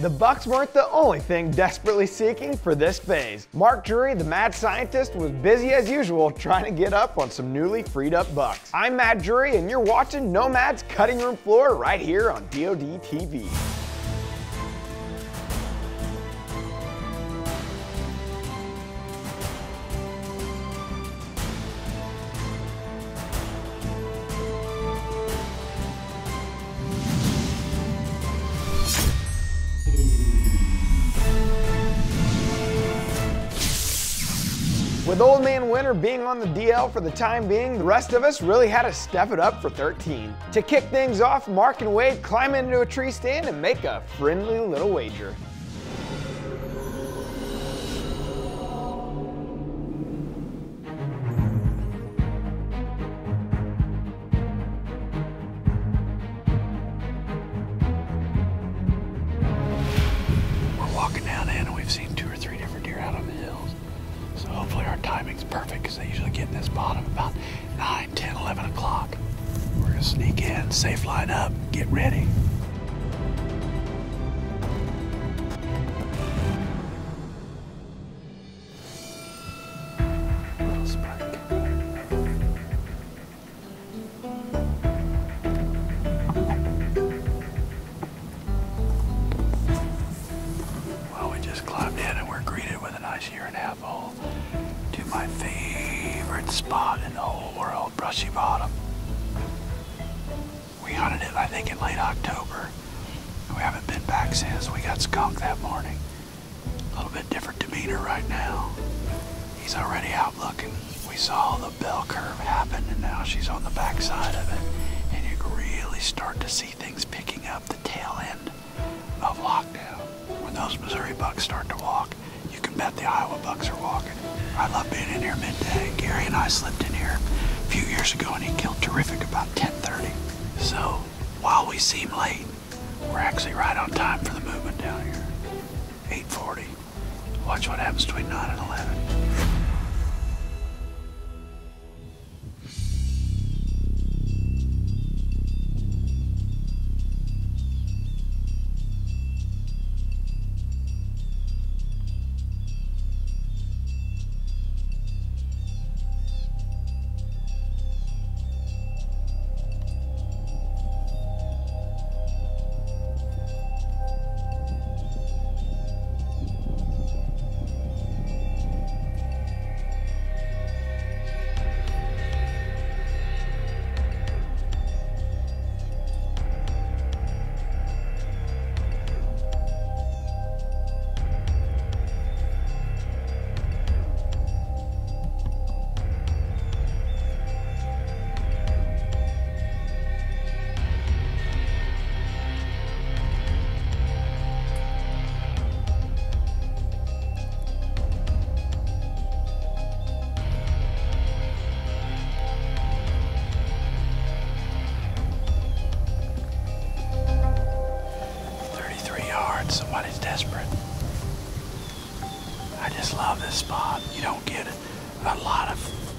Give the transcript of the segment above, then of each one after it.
The Bucks weren't the only thing desperately seeking for this phase. Mark Drury, the mad scientist, was busy as usual trying to get up on some newly freed up Bucks. I'm Matt Drury, and you're watching Nomad's Cutting Room Floor right here on DoD TV. With Old Man Winter being on the DL for the time being, the rest of us really had to step it up for 13. To kick things off, Mark and Wade climb into a tree stand and make a friendly little wager. Perfect because they usually get in this bottom about 9, 10, 11 o'clock. We're going to sneak in, safe line up, get ready. Right now. He's already out looking. We saw the bell curve happen, and now she's on the backside of it. And you can really start to see things picking up the tail end of lockdown. When those Missouri bucks start to walk, you can bet the Iowa bucks are walking. I love being in here midday. Gary and I slipped in here a few years ago, and he killed terrific about 10:30. So while we seem late, we're actually right on time for the between 9 and 11.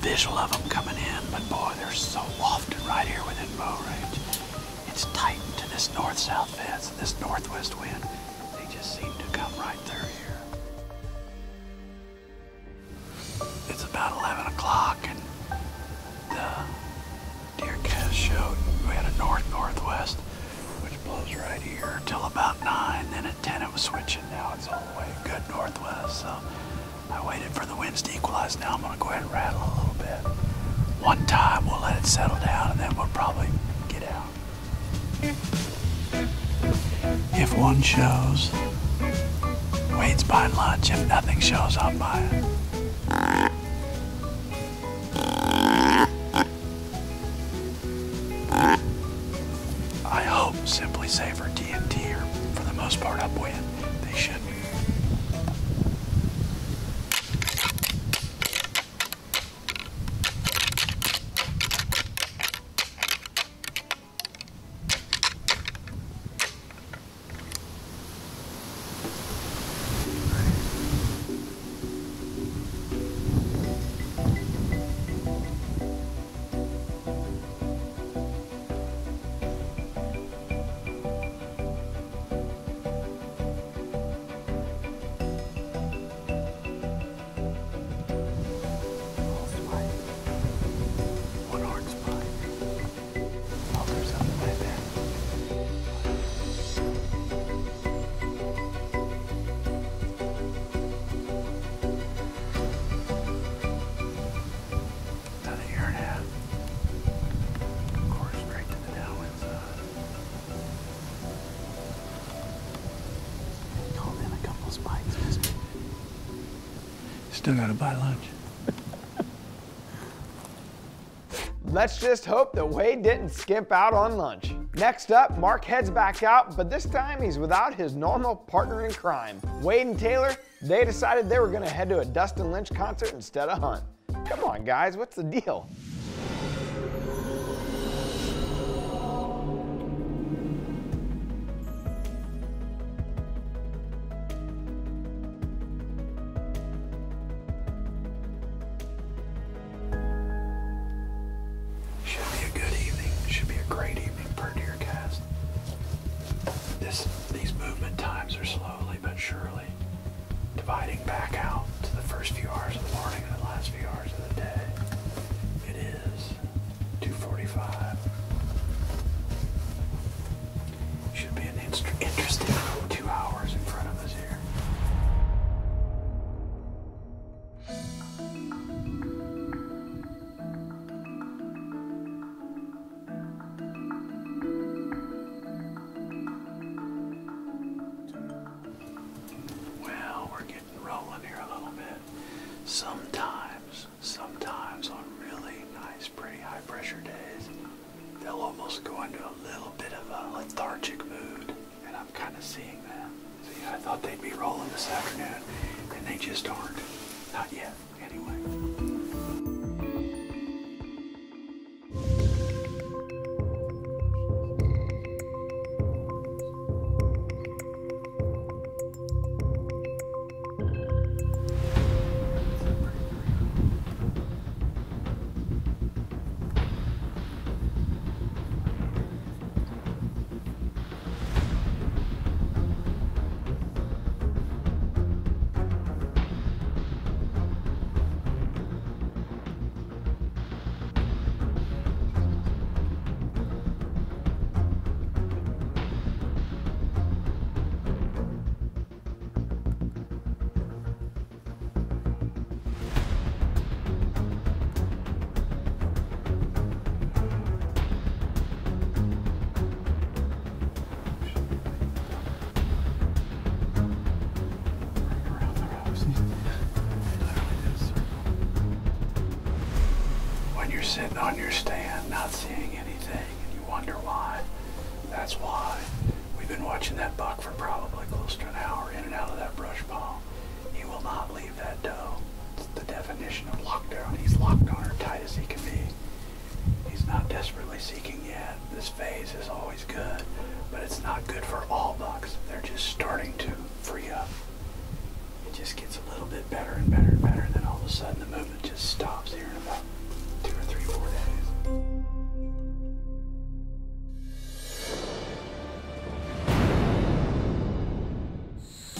Visual of them coming in, but boy, they're so often right here within bow range. It's tight to this north-south fence this northwest wind. They just seem to come right through here. It's about 11 o'clock and the DeerCast showed we had a north-northwest, which blows right here till about 9. Then at 10 it was switching. Now it's all the way good northwest. So I waited for the winds to equalize. Now I'm going to go ahead and rattle a little bit. One time we'll let it settle down and then we'll probably get out. If one shows, Wade's buying lunch. If nothing shows, I'll buy it. I hope Simply Safer TNT are, for the most part, upwind. They should be. Still gotta buy lunch. Let's just hope that Wade didn't skimp out on lunch. Next up, Mark heads back out, but this time he's without his normal partner in crime. Wade and Taylor, they decided they were gonna head to a Dustin Lynch concert instead of hunt. Come on guys, what's the deal? Back out to the first few hours of the morning and the last few hours of the day. It is 2:45. Should be an inst- interesting Sometimes, sometimes on really nice, pretty high pressure days, they'll almost go into a little bit of a lethargic mood. And I'm kind of seeing that. See, I thought they'd be rolling this afternoon, and they just aren't. Not yet, you're sitting on your stand not seeing anything and you wonder why, that's why. We've been watching that buck for probably close to an hour in and out of that brush pile. He will not leave that doe. It's the definition of lockdown. He's locked on her tight as he can be. He's not desperately seeking yet. This phase is always good, but it's not good for all bucks. They're just starting to free up. It just gets a little bit better and better and better, and then all of a sudden the movement just stops here in about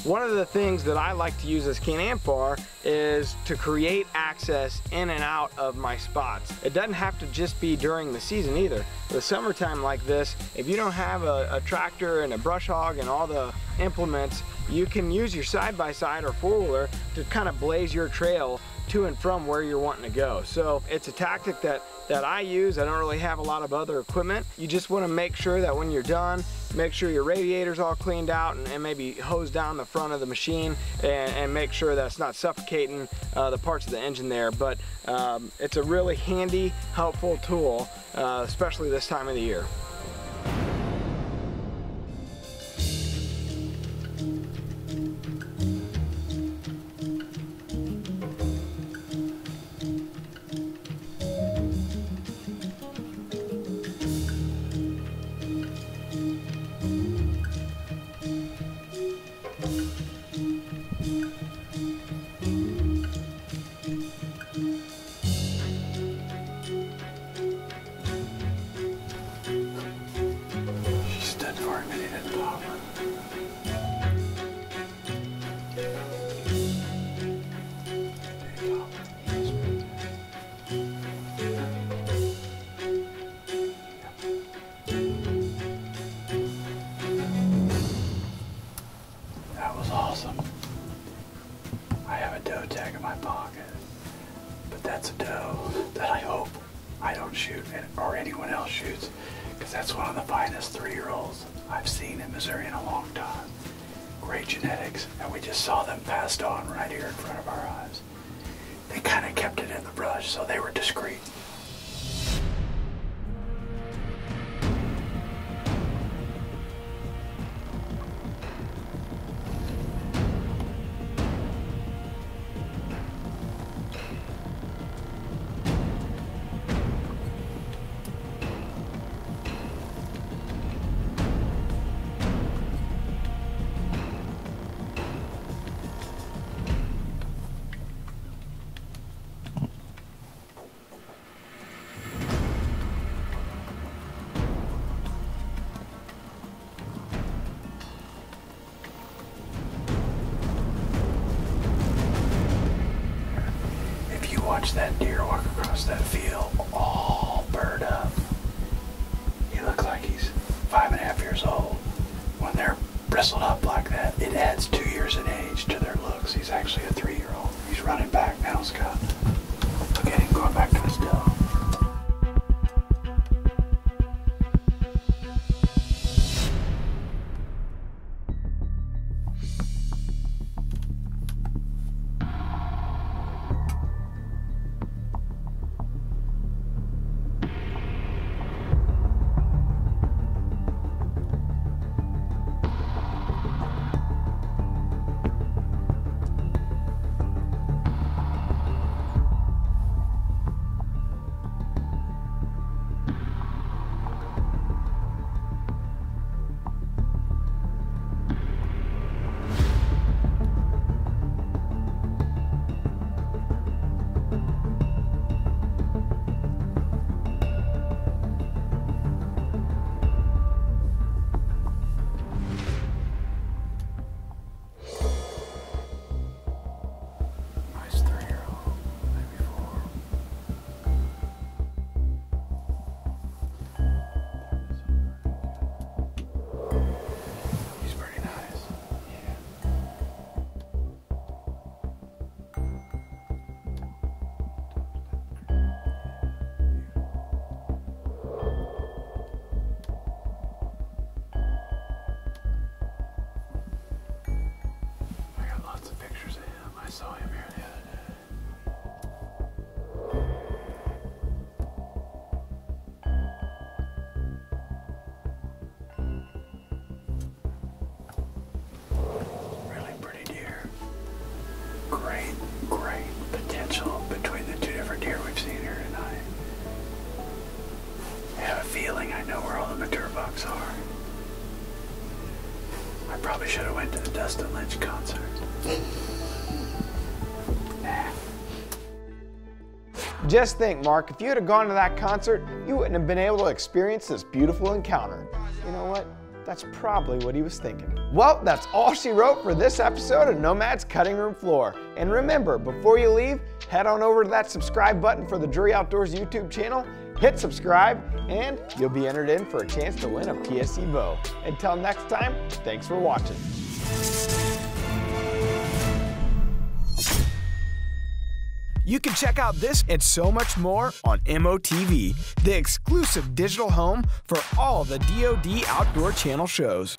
One of the things that I like to use this Can-Am for is to create access in and out of my spots. It doesn't have to just be during the season either. The summertime like this, if you don't have a, a tractor and a brush hog and all the implements, you can use your side-by-side or four-wheeler to kind of blaze your trail to and from where you're wanting to go. So it's a tactic that, that I use. I don't really have a lot of other equipment. You just want to make sure that when you're done, make sure your radiator's all cleaned out and, and maybe hose down the front of the machine and, and make sure that it's not suffocating uh, the parts of the engine there. But um, it's a really handy, helpful tool, uh, especially this time of the year. That's a doe that I hope I don't shoot or anyone else shoots because that's one of the finest three-year-olds I've seen in Missouri in a long time. Great genetics, and we just saw them passed on right here in front of our eyes. they kind of kept it in the brush, so they were discreet. Watch that deer walk across that field all burred up, he looks like he's five and a half years old. When they're bristled up like that, it adds two years in age to their looks. He's actually a three year old. He's running back now, Scott. I probably should have went to the Dustin Lynch concert. Just think, Mark, if you had gone to that concert, you wouldn't have been able to experience this beautiful encounter. You know what? That's probably what he was thinking. Well, that's all she wrote for this episode of Nomad's Cutting Room Floor. And remember, before you leave, head on over to that subscribe button for the Drury Outdoors YouTube channel, hit subscribe, and you'll be entered in for a chance to win a PSE bow. Until next time, thanks for watching. You can check out this and so much more on MOTV, the exclusive digital home for all the DoD Outdoor Channel shows.